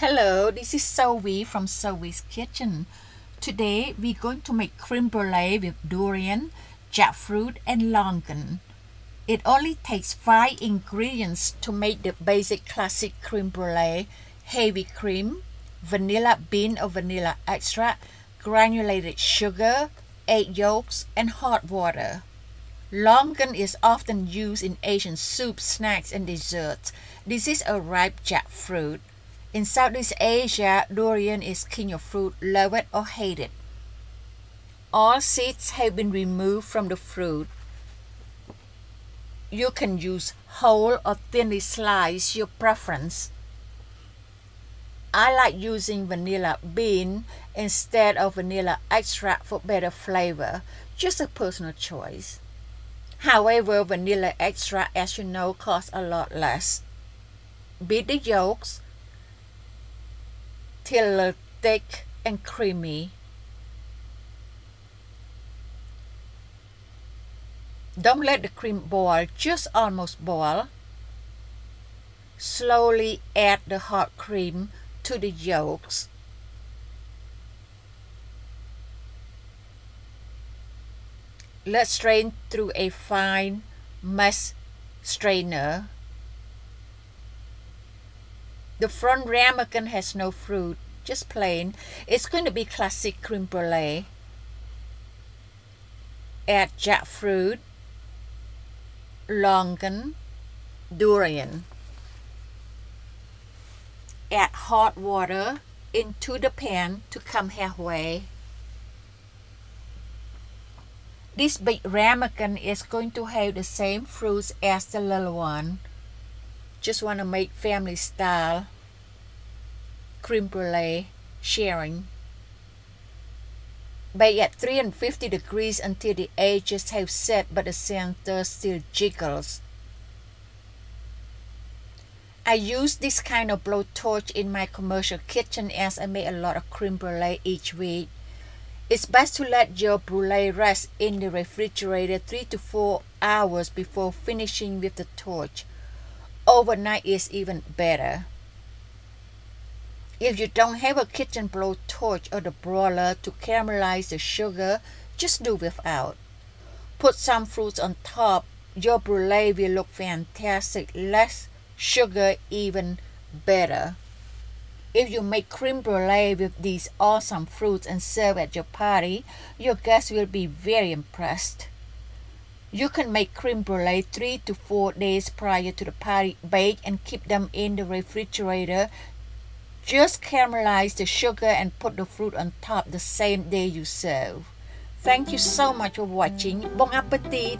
Hello, this is Sovy from Sovy's Kitchen. Today we're going to make creme brulee with durian, jackfruit and longan. It only takes 5 ingredients to make the basic classic creme brulee, heavy cream, vanilla bean or vanilla extract, granulated sugar, egg yolks, and hot water. Longan is often used in Asian soups, snacks, and desserts. This is a ripe jackfruit. In Southeast Asia, durian is king of fruit, loved or hated. All seeds have been removed from the fruit. You can use whole or thinly sliced, your preference. I like using vanilla bean instead of vanilla extract for better flavor, just a personal choice. However, vanilla extract, as you know, costs a lot less. Beat the yolks till thick and creamy. Don't let the cream boil, just almost boil. Slowly add the hot cream to the yolks. Let's strain through a fine mesh strainer. The front ramekin has no fruit, just plain. It's going to be classic creme brulee. Add jackfruit, longan, durian. Add hot water into the pan to come halfway. This big ramekin is going to have the same fruits as the little one. Just want to make family style creme brulee sharing. Bake at 350 degrees until the edges have set but the center still jiggles. I use this kind of blowtorch in my commercial kitchen as I make a lot of creme brulee each week. It's best to let your brulee rest in the refrigerator 3 to 4 hours before finishing with the torch. Overnight is even better. If you don't have a kitchen blowtorch or the broiler to caramelize the sugar, just do without. Put some fruits on top. Your brulee will look fantastic. Less sugar, even better. If you make creme brulee with these awesome fruits and serve at your party, your guests will be very impressed. You can make creme brulee 3 to 4 days prior to the party, bake and keep them in the refrigerator. Just caramelize the sugar and put the fruit on top the same day you serve. Thank you so much for watching. Bon appetit!